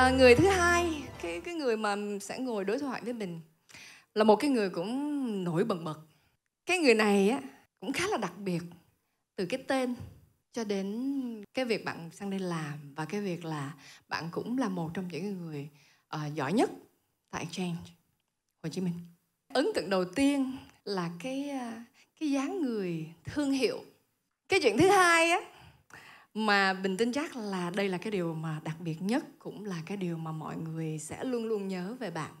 à, người thứ hai cái cái người mà sẽ ngồi đối thoại với mình là một cái người cũng nổi bật bật cái người này á cũng khá là đặc biệt từ cái tên cho đến cái việc bạn sang đây làm và cái việc là bạn cũng là một trong những người uh, giỏi nhất tại Exchange Hồ Chí Minh. Ấn tượng đầu tiên là cái uh, cái dáng người thương hiệu. Cái chuyện thứ hai á mà bình tin chắc là đây là cái điều mà đặc biệt nhất, cũng là cái điều mà mọi người sẽ luôn luôn nhớ về bạn.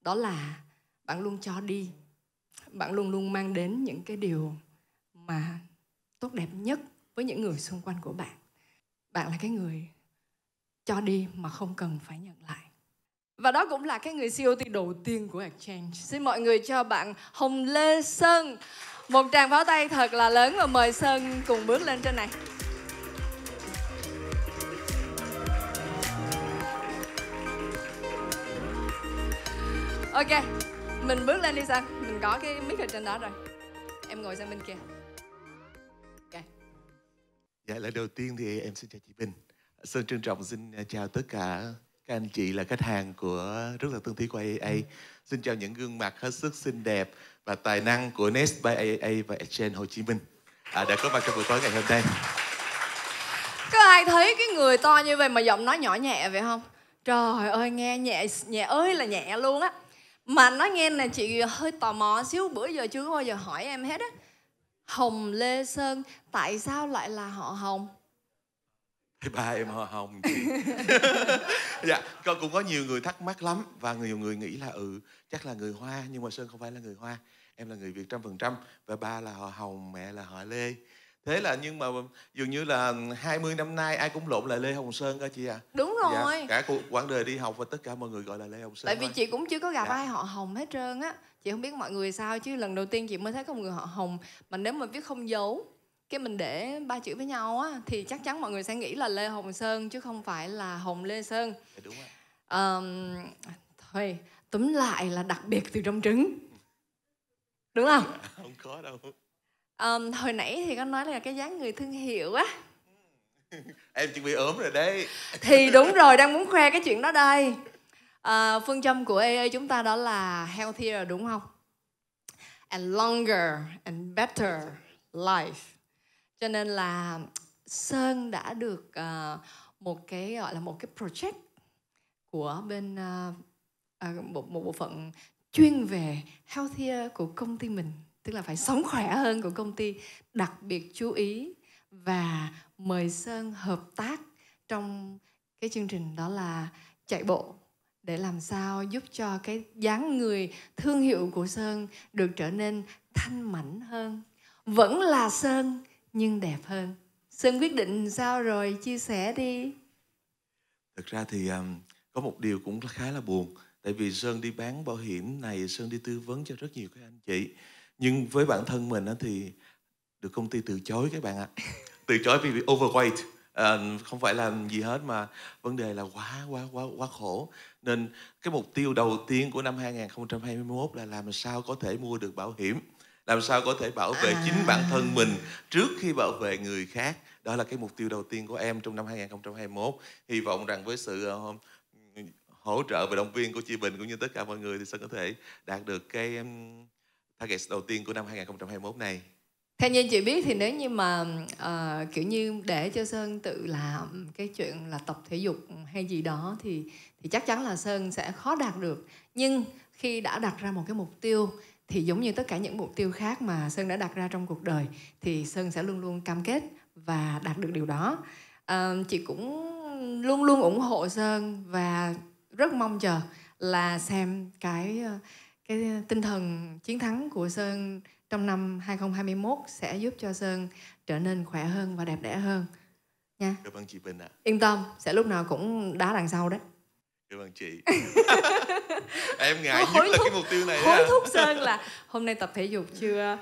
Đó là bạn luôn cho đi. Bạn luôn luôn mang đến những cái điều mà tốt đẹp nhất với những người xung quanh của bạn bạn là cái người cho đi mà không cần phải nhận lại và đó cũng là cái người COT đầu tiên của Exchange. Xin mọi người cho bạn Hồng Lê Sơn một tràng pháo tay thật là lớn và mời Sơn cùng bước lên trên này. Ok, mình bước lên đi Sơn. Mình có cái mic ở trên đó rồi. Em ngồi sang bên kia. Dạ, lời đầu tiên thì em xin chào chị Bình. Sơn trân trọng xin à, chào tất cả các anh chị là khách hàng của rất là thân thiết của AAA. Ừ. Xin chào những gương mặt hết sức xinh đẹp và tài năng của Nest by AAA và Exchange Hồ Chí Minh à, đã có mặt trong buổi tối ngày hôm nay. Có ai thấy cái người to như vậy mà giọng nói nhỏ nhẹ vậy không? Trời ơi nghe nhẹ nhẹ ơi là nhẹ luôn á. Mà nói nghe là chị hơi tò mò xíu bữa giờ chưa có bao giờ hỏi em hết á Hồng Lê Sơn tại sao lại là họ Hồng? Thì ba em họ Hồng Dạ, con cũng có nhiều người thắc mắc lắm và nhiều người nghĩ là ừ chắc là người Hoa nhưng mà Sơn không phải là người Hoa. Em là người Việt trăm phần trăm và ba là họ Hồng, mẹ là họ Lê thế là nhưng mà dường như là 20 năm nay ai cũng lộn là Lê Hồng Sơn cả chị à. Đúng dạ, rồi. dạ, cả cuộc quãng đời đi học và tất cả mọi người gọi là Lê Hồng Sơn tại vì thôi. chị cũng chưa có gặp dạ. ai họ Hồng hết trơn á. Chị không biết mọi người sao chứ lần đầu tiên chị mới thấy có một người họ Hồng. Mà nếu mà viết không dấu cái mình để ba chữ với nhau á thì chắc chắn mọi người sẽ nghĩ là Lê Hồng Sơn chứ không phải là Hồng Lê Sơn. Dạ, đúng rồi um, thôi túm lại là đặc biệt từ trong trứng. Đúng không? Không có đâu um, hồi nãy thì con nói là cái dáng người thương hiệu á. Em chuẩn bị ốm rồi đấy. Thì đúng rồi đang muốn khoe cái chuyện đó đây. À, phương châm của AA chúng ta đó là healthier đúng không? And longer and better life. Cho nên là sơn đã được uh, một cái gọi là một cái project của bên uh, uh, một, một bộ phận chuyên về healthier của công ty mình tức là phải sống khỏe hơn của công ty. Đặc biệt chú ý và mời sơn hợp tác trong cái chương trình đó là chạy bộ để làm sao giúp cho cái dáng người thương hiệu của sơn được trở nên thanh mảnh hơn. Vẫn là sơn nhưng đẹp hơn. Sơn quyết định sao rồi? Chia sẻ đi. Thực ra thì um, có một điều cũng khá là buồn. Tại vì sơn đi bán bảo hiểm này sơn đi tư vấn cho rất nhiều các anh chị nhưng với bản thân mình thì được công ty từ chối các bạn ạ. Từ chối vì overweight. À, không phải là gì hết mà vấn đề là quá quá quá quá khổ. Nên cái mục tiêu đầu tiên của năm 2021 là làm sao có thể mua được bảo hiểm làm sao có thể bảo vệ à. chính bản thân mình trước khi bảo vệ người khác. Đó là cái mục tiêu đầu tiên của em trong năm 2021 hy vọng rằng với sự uh, hỗ trợ và động viên của chị Bình cũng như tất cả mọi người thì sẽ có thể đạt được cái um, target đầu tiên của năm 2021 này? Theo như chị biết thì nếu như mà uh, kiểu như để cho Sơn tự làm cái chuyện là tập thể dục hay gì đó thì thì chắc chắn là Sơn sẽ khó đạt được. Nhưng khi đã đặt ra một cái mục tiêu thì giống như tất cả những mục tiêu khác mà Sơn đã đặt ra trong cuộc đời thì Sơn sẽ luôn luôn cam kết và đạt được điều đó. Uh, chị cũng luôn luôn ủng hộ Sơn và rất mong chờ là xem cái uh, cái tinh thần chiến thắng của Sơn trong năm 2021 sẽ giúp cho Sơn trở nên khỏe hơn và đẹp đẽ hơn nha. Cảm ơn chị Bình ạ. Yên tâm, sẽ lúc nào cũng đá đằng sau đấy. Cảm ơn chị. em ngại nhất là cái mục tiêu này hối thúc Sơn là hôm nay tập thể dục chưa?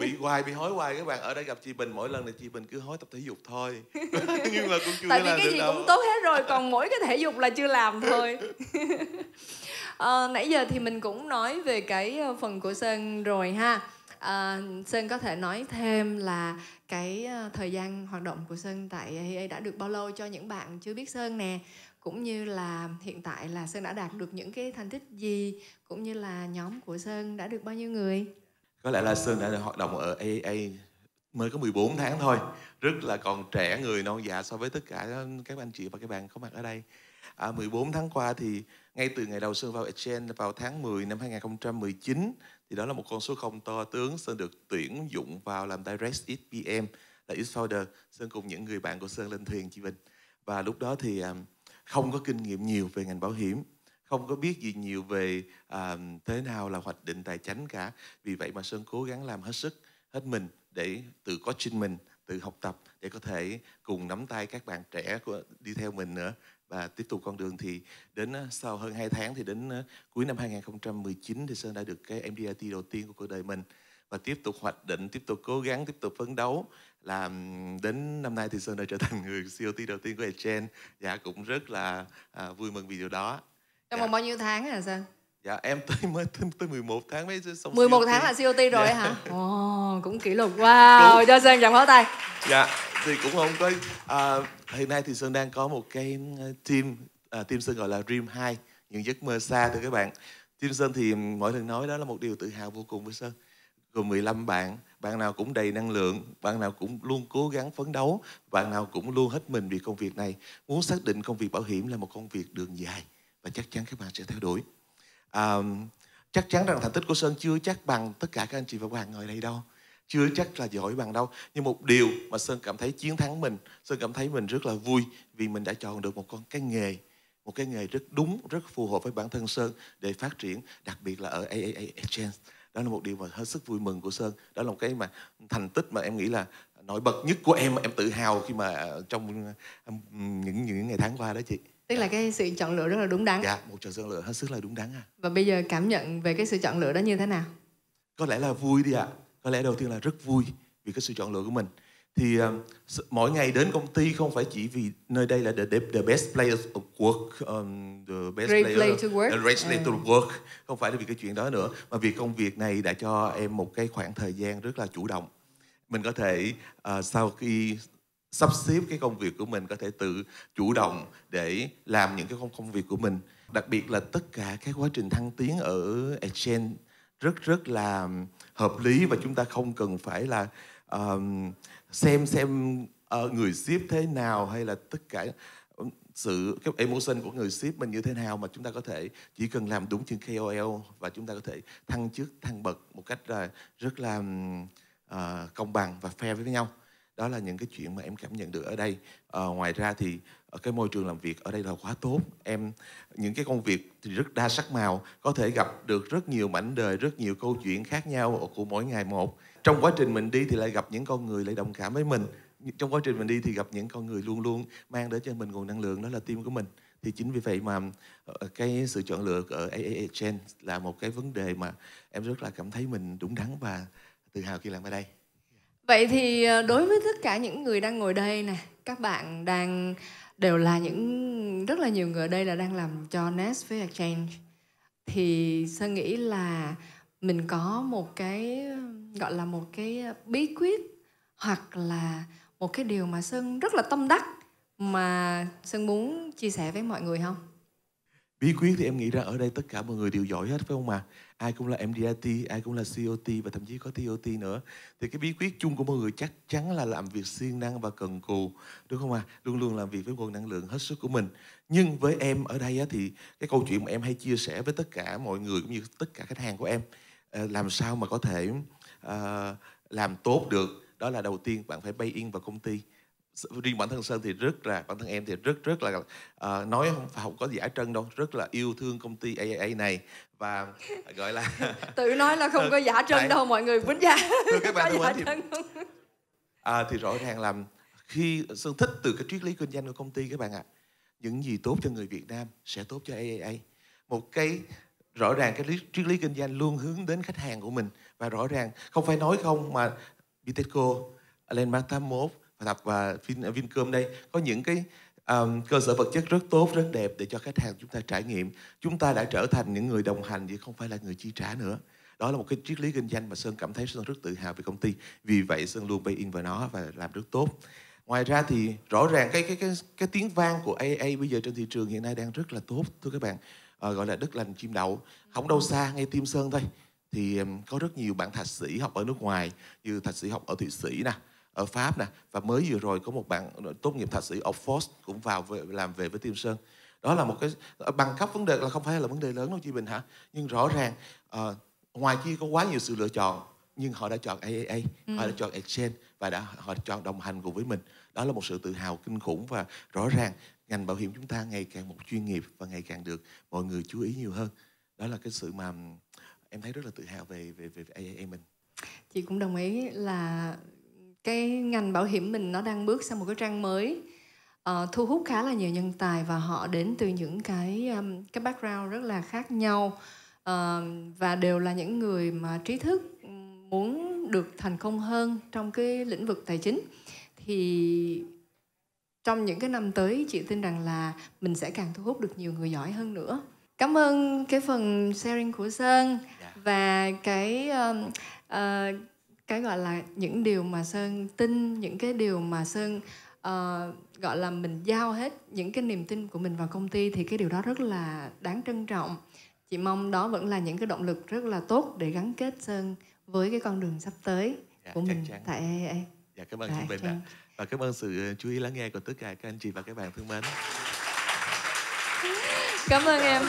bị hoài, bị hối hoài các bạn. Ở đây gặp chị Bình mỗi lần là chị Bình cứ hối tập thể dục thôi. Nhưng mà cũng chưa Tại vì cái gì đâu. cũng tốt hết rồi, còn mỗi cái thể dục là chưa làm thôi. à, nãy giờ thì mình cũng nói về cái ờ, phần của sơn rồi ha. À, sơn có thể nói thêm là cái thời gian hoạt động của sơn tại AA đã được bao lâu cho những bạn chưa biết sơn nè? Cũng như là hiện tại là Sơn đã đạt được những cái thành tích gì? Cũng như là nhóm của Sơn đã được bao nhiêu người? Có lẽ là Sơn đã hoạt động ở AA mới có 14 tháng thôi. Rất là còn trẻ người non dạ so với tất cả các anh chị và các bạn có mặt ở đây. À, 14 tháng qua thì ngay từ ngày đầu Sơn vào Exchange vào tháng 10 năm 2019 thì đó là một con số không to. Tướng Sơn được tuyển dụng vào làm Direct XPM là X Founder Sơn cùng những người bạn của Sơn lên thuyền chị Vinh và lúc đó thì à, không có kinh nghiệm nhiều về ngành bảo hiểm không có biết gì nhiều về à, thế nào là hoạch định tài chính cả. Vì vậy mà sơn cố gắng làm hết sức hết mình để tự có coaching mình tự học tập để có thể cùng nắm tay các bạn trẻ của đi theo mình nữa và tiếp tục con đường thì đến sau hơn 2 tháng thì đến cuối năm 2019 thì Sơn đã được cái MDRT đầu tiên của cuộc đời mình và tiếp tục hoạch định, tiếp tục cố gắng, tiếp tục phấn đấu làm đến năm nay thì Sơn đã trở thành người COT đầu tiên của Echen dạ cũng rất là à, vui mừng vì điều đó trong dạ. vòng bao nhiêu tháng hả Sơn? Dạ em tới mới tới, tới 11 tháng mới xong 11 COT. tháng là COT rồi dạ. hả? Ồ, oh, cũng kỷ lục. Wow, Đúng. cho Sơn chạm pháo tay. Dạ, thì cũng không có à, hiện nay thì Sơn đang có một cái ờ, team à, team Sơn gọi là Dream 2, những giấc mơ xa thưa các bạn. Team Sơn thì mỗi lần nói đó là một điều tự hào vô cùng với Sơn. Gồm 15 bạn, bạn nào cũng đầy năng lượng, bạn nào cũng luôn cố gắng phấn đấu, bạn nào cũng luôn hết mình vì công việc này. Muốn xác định công việc bảo hiểm là một công việc đường dài và chắc chắn các bạn sẽ theo đuổi à, chắc chắn rằng thành tích của sơn chưa chắc bằng tất cả các anh chị và các bạn ngồi đây đâu chưa chắc là giỏi bằng đâu. Nhưng một điều mà sơn cảm thấy chiến thắng mình sơn cảm thấy mình rất là vui vì mình đã chọn được một con cái nghề một cái nghề rất đúng rất phù hợp với bản thân sơn để phát triển đặc biệt là ở AAA Exchange. Đó là một điều mà hết sức vui mừng của sơn. Đó là một cái mà thành tích mà em nghĩ là nổi bật nhất của em em tự hào khi mà trong những những ngày tháng qua đó chị. Tức là cái sự chọn lựa rất là đúng đắn. Dạ một chọn lựa hết sức là đúng đắn à. Và bây giờ cảm nhận về cái sự chọn lựa đó như thế nào? Có lẽ là vui đi ạ. à. Có lẽ đầu tiên là rất vui vì cái sự chọn lựa của mình. Thì uh, mỗi ngày đến công ty không phải chỉ vì nơi đây là the, the best place of work um, the best Great player, place to work. the best place to work. Không phải là vì cái chuyện đó nữa mà vì công việc này đã cho em một cái khoảng thời gian rất là chủ động. Mình có thể uh, sau khi sắp xếp cái công việc của mình có thể tự chủ động để làm những cái công công việc của mình. Đặc biệt là tất cả các quá trình thăng tiến ở exchange rất rất là hợp lý và chúng ta không cần phải là uh, xem xem uh, người ship thế nào hay là tất cả sự cái emotion của người ship mình như thế nào mà chúng ta có thể chỉ cần làm đúng chương KOL và chúng ta có thể thăng chức thăng bậc một cách là rất là uh, công bằng và fair với nhau. Đó là những cái chuyện mà em cảm nhận được ở đây. Uh, ngoài ra thì ở cái môi trường làm việc ở đây là quá tốt. Em những cái công việc thì rất đa sắc màu có thể gặp được rất nhiều mảnh đời rất nhiều câu chuyện khác nhau của mỗi ngày một. Trong quá trình mình đi thì lại gặp những con người lại đồng cảm với mình. Trong quá trình mình đi thì gặp những con người luôn luôn mang đến cho mình nguồn năng lượng đó là tim của mình. Thì chính vì vậy mà ờ, cái sự chọn lựa ở AAA Chain là một cái vấn đề mà em rất là cảm thấy mình đúng đắn và tự hào khi làm ở đây. Vậy thì ờ, đối với tất cả những người đang ngồi đây nè, các bạn đang đều là những rất là nhiều người ở đây là đang làm cho Nest với Exchange thì Sơn nghĩ là mình có một cái, gọi là một cái bí quyết hoặc là một cái điều mà Sơn rất là tâm đắc mà Sơn muốn chia sẻ với mọi người không? Bí quyết thì em nghĩ ra ở đây tất cả mọi người đều giỏi hết phải không mà? Ai cũng là MDRT ai cũng là COT và thậm chí có TOT nữa. Thì cái bí quyết chung của mọi người chắc chắn là làm việc siêng năng và cần cù đúng không ạ à? luôn luôn làm việc với nguồn năng lượng hết sức của mình. Nhưng với em ở đây á, thì cái câu chuyện mà em hay chia sẻ với tất cả mọi người cũng như tất cả khách hàng của em ờ, làm sao mà có thể uh, làm tốt được? Đó là đầu tiên bạn phải bay in vào công ty riêng bản thân sơn thì rất là bản thân em thì rất rất là uh, nói không phải không có giả trân đâu rất là yêu thương công ty AAA này. Và gọi là tự nói là không có giả trân đâu mọi người vĩnh giả. Thưa các bạn thân thì, à, thì rõ ràng là khi sơn thích từ cái triết lý kinh doanh của công ty các bạn ạ à, những gì tốt cho người Việt Nam sẽ tốt cho AAA một cái rõ ràng cái triết lý kinh doanh luôn hướng đến khách hàng của mình. Và rõ ràng không phải nói không mà Bitexco, Landmark 81 tập và Vin, à, Vincom đây. Có những cái um, cơ sở vật chất rất tốt rất đẹp để cho khách hàng chúng ta trải nghiệm. Chúng ta đã trở thành những người đồng hành chứ không phải là người chi trả nữa. Đó là một cái triết lý kinh doanh mà sơn cảm thấy sơn rất tự hào về công ty. Vì vậy sơn luôn bay in vào nó và làm rất tốt. Ngoài ra thì rõ ràng cái cái cái cái tiếng vang của AA bây giờ trên thị trường hiện nay đang rất là tốt thưa các bạn. À, gọi là đất lành chim đậu. Không đâu xa ngay Tim Sơn thôi. Thì um, có rất nhiều bạn thạc sĩ học ở nước ngoài như thạc sĩ học ở Thụy Sĩ nè ở Pháp nè và mới vừa rồi có một bạn tốt nghiệp thạc sĩ Oxford cũng vào về, làm về với Tim Sơn đó là một cái bằng cấp vấn đề là không phải là vấn đề lớn đâu chị Bình hả nhưng rõ ràng uh, ngoài kia có quá nhiều sự lựa chọn nhưng họ đã chọn AAA, ừ. họ đã chọn Exchange và đã họ chọn đồng hành cùng với mình. Đó là một sự tự hào kinh khủng và rõ ràng ngành bảo hiểm chúng ta ngày càng một chuyên nghiệp và ngày càng được mọi người chú ý nhiều hơn. Đó là cái sự mà em thấy rất là tự hào về về về AAA mình. Chị cũng đồng ý là cái ngành bảo hiểm mình nó đang bước sang một cái trang mới uh, thu hút khá là nhiều nhân tài và họ đến từ những cái um, cái background rất là khác nhau uh, và đều là những người mà trí thức muốn được thành công hơn trong cái lĩnh vực tài chính thì trong những cái năm tới chị tin rằng là mình sẽ càng thu hút được nhiều người giỏi hơn nữa cảm ơn cái phần sharing của sơn dạ. và cái um, uh, cái gọi là những điều mà sơn tin những cái điều mà sơn uh, gọi là mình giao hết những cái niềm tin của mình vào công ty thì cái điều đó rất là đáng trân trọng chị mong đó vẫn là những cái động lực rất là tốt để gắn kết sơn với cái con đường sắp tới dạ, của mình chắn. tại AAA. Dạ cảm ơn chị Bình ạ. Và cảm ơn sự ờ, chú ý lắng nghe của tất cả các anh chị và các bạn thân mến. Cảm ơn em.